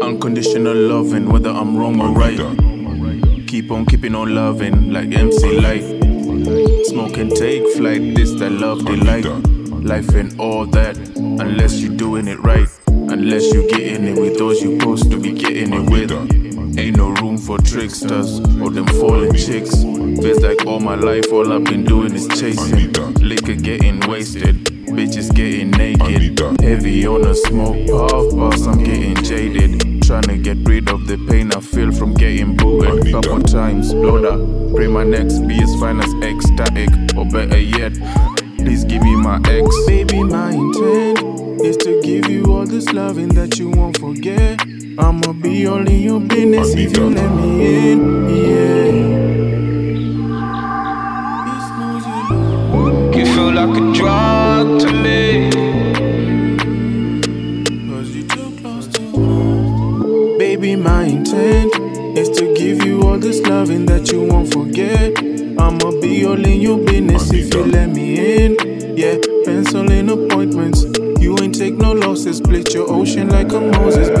Unconditional loving, whether I'm wrong or right. Keep on keeping on loving, like MC Lyte. Smoke and take flight, this that love like. Life and all that, unless you're doing it right. Unless you're getting it with those you supposed for tricksters or them falling chicks. Feels like all my life, all I've been doing is chasing. Liquor getting wasted, bitches getting naked. Heavy on the smoke, puff bus, I'm getting jaded. Tryna get rid of the pain I feel from getting booted. Couple times, Lord, I pray my next be as fine as ecstatic, or better yet, please give me my ex. Baby, my intent is to give you all this loving that you won't forget. I'ma be all in your business if you let me in. Yeah. You feel like a drug to me. Cause you too close to Baby, my intent is to give you all this loving that you won't forget. I'ma be all in your business if you let me in. Yeah, pencil in appointments. You ain't take no losses. Split your ocean like a Moses.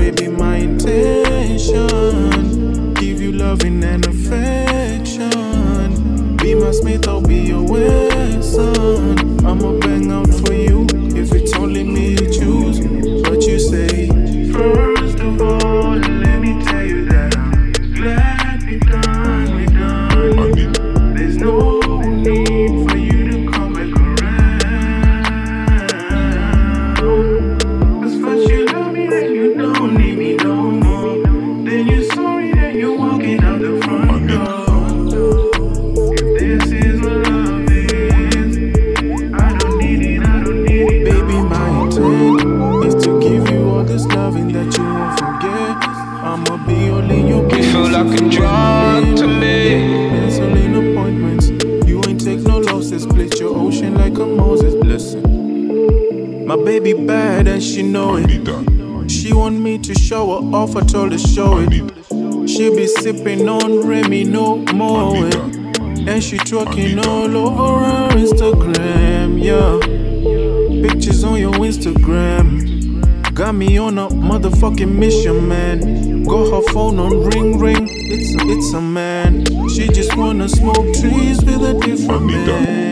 Like a drug to me. Canceling appointments. You ain't take no losses. Split your ocean like a Moses. Listen, my baby bad and she know it. She want me to show her off. I told her show it. She be sipping on Remy no more. it. And she twerking all over her Instagram, yeah. Pictures on your Instagram. Got me on a motherfucking mission, man. Got her phone on ring ring. It's a, it's a man. She just wanna smoke trees with a different man.